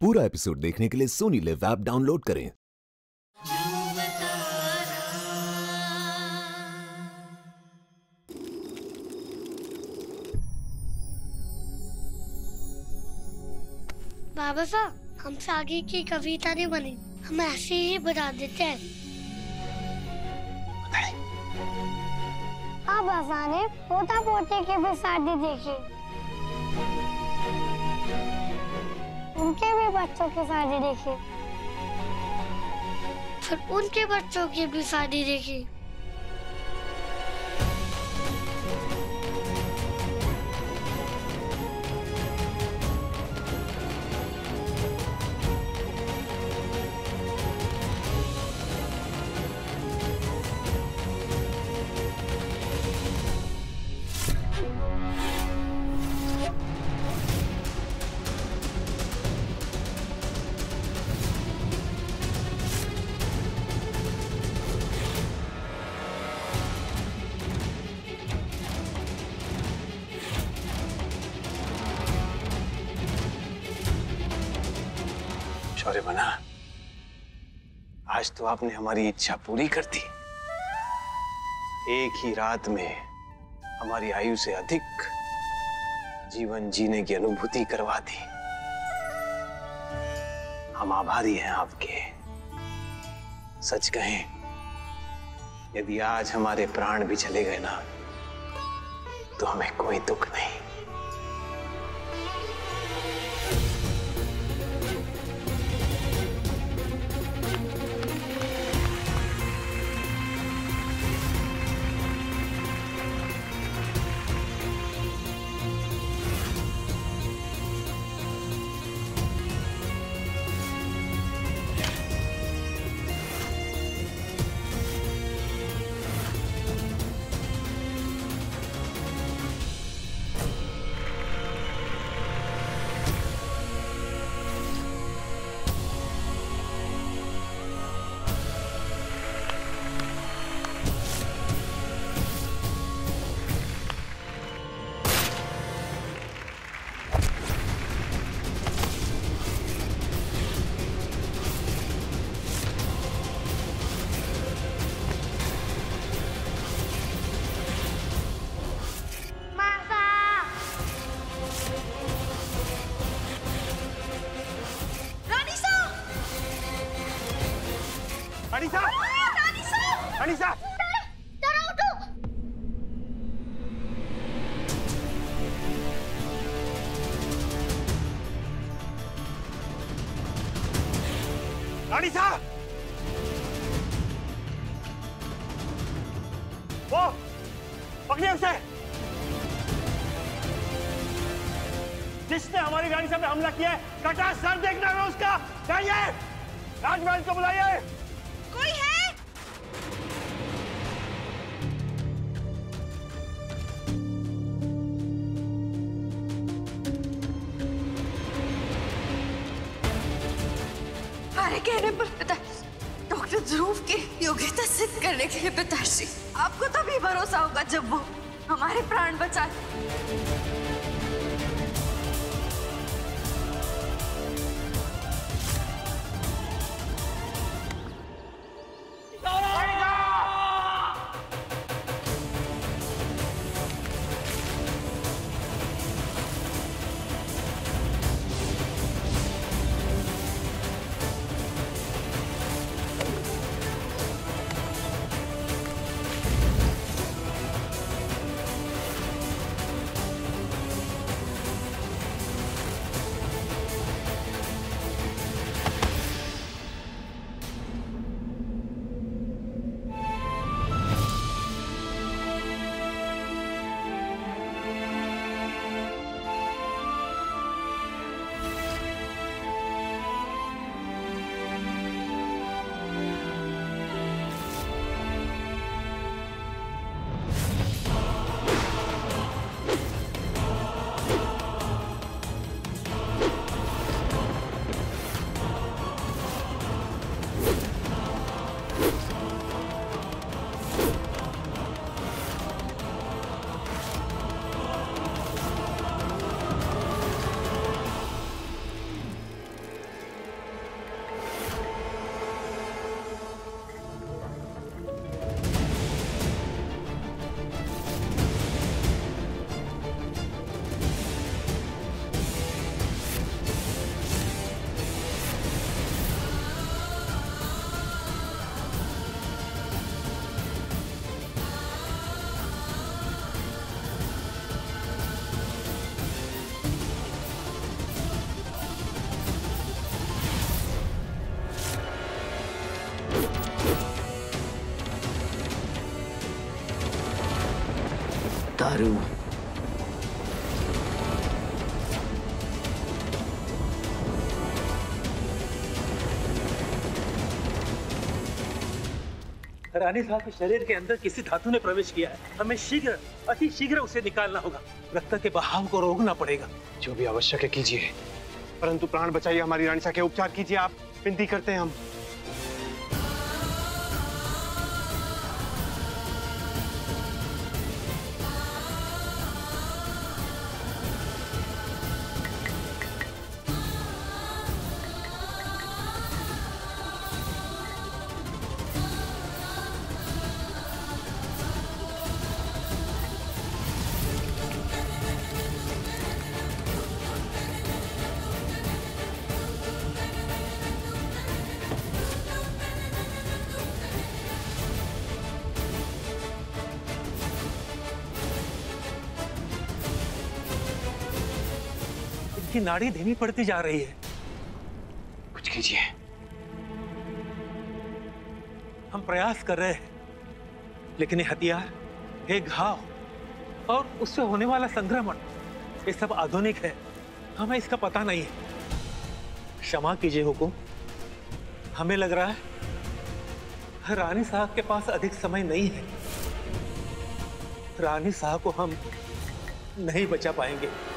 पूरा एपिसोड देखने के लिए सोनी लिव ऐप डाउनलोड करें। बाबा साहब हमसे आगे की कविता नहीं बनी। हम ऐसे ही बता देते हैं। अब ने पोता पोते की भी शादी देखी। उनके भी बच्चों की शादी देखी। फिर उनके बच्चों की भी शादी देखी। शौर्य बना। आज तो आपने हमारी इच्छा पूरी कर दी। एक ही रात में हमारी आयु से अधिक जीवन जीने की अनुभूति करवा दी। हम आभारी हैं आपके। सच कहें, यदि आज हमारे प्राण भी चले गए ना तो हमें कोई दुख नहीं। अनिसा वो, पकड़िए उसे! जिसने हमारी रानी साहब पे हमला किया है, कटा सर देखना है उसका। जाइए! राजमहल को बुलाइए! कहने पर पिता, डॉक्टर ध्रुव की योग्यता सिद्ध करने के लिए पिताश्री, आपको तभी भरोसा होगा जब वो हमारे प्राण बचा तारू रानी साहब के शरीर के अंदर किसी धातु ने प्रवेश किया है। हमें शीघ्र अति शीघ्र उसे निकालना होगा। रक्त के बहाव को रोकना पड़ेगा। जो भी आवश्यक है कीजिए। परंतु प्राण बचाइए हमारी रानी साहब के उपचार कीजिए आप। विनती करते हैं हम। इनकी नाड़ी धीमी पड़ती जा रही है। कुछ कीजिए। हम प्रयास कर रहे हैं लेकिन ये हथियार एक घाव और उससे होने वाला संक्रमण ये सब आधुनिक है। हमें इसका पता नहीं है। क्षमा कीजिए हुकुम। हमें लग रहा है रानी साहब के पास अधिक समय नहीं है। रानी साहब को हम नहीं बचा पाएँगे।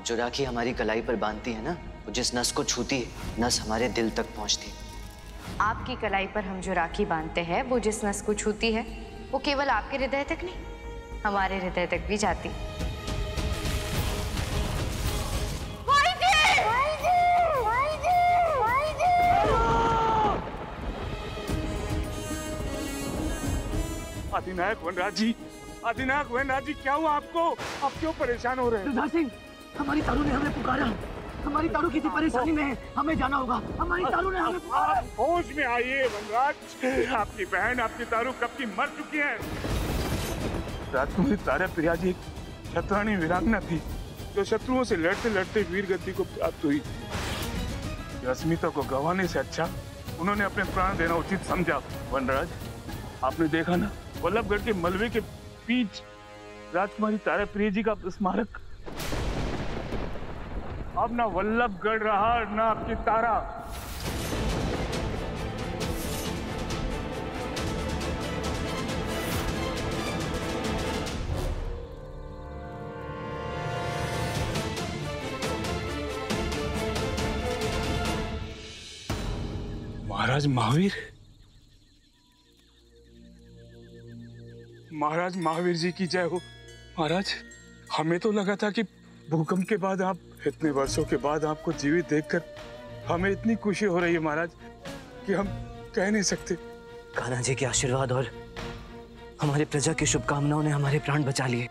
अब जो राखी हमारी कलाई पर बांधती है ना वो जिस नस को छूती है नस हमारे दिल तक पहुँचती है। आपकी कलाई पर हम जो राखी बांधते हैं वो जिस नस को छूती है वो केवल आपके हृदय तक नहीं हमारे हृदय तक भी जाती अधिनायक वनराज जी अधिनायक वनराज जी क्या हुआ आपको? आप क्यों परेशान हो रहे हैं? सिद्धार्थ सिंह हमारी तारू ने हमें पुकारा। हमारी तारू किसी परेशानी में है हमें जाना होगा। हमारी तारू ने हमें पुकारा। होश में आइए वनराज। आपकी बहन आपकी तारू कब की मर चुकी है? राजकुमारी तारा वीरांगना थी। जो शत्रुओं से लड़ते लड़ते वीर गति को प्राप्त हुई। अस्मिता को गंवाने से अच्छा उन्होंने अपने प्राण देना उचित समझा। वनराज आपने देखा ना वल्लभगढ़ के मलबे के बीच राजकुमारी तारा प्रिय जी का स्मारक अब ना वल्लभगढ़ रहा ना आपकी तारा। महाराज महावीर? महाराज महावीर जी की जय हो। महाराज हमें तो लगा था कि भूकंप के बाद आप इतने वर्षों के बाद आपको जीवित देखकर हमें इतनी खुशी हो रही है महाराज कि हम कह नहीं सकते। कान्हा जी के आशीर्वाद और हमारे प्रजा की शुभकामनाओं ने हमारे प्राण बचा लिए।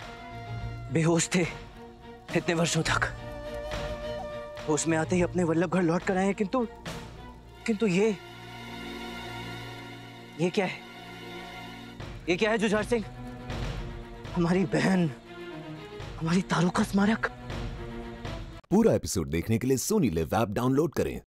बेहोश थे इतने वर्षों तक। होश में आते ही अपने वल्लभगढ़ लौट कर आए, किंतु किंतु ये ये क्या है? ये क्या है, जुझार सिंह? हमारी बहन, हमारी तारू का स्मारक। पूरा एपिसोड देखने के लिए सोनी लिव ऐप डाउनलोड करें।